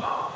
啊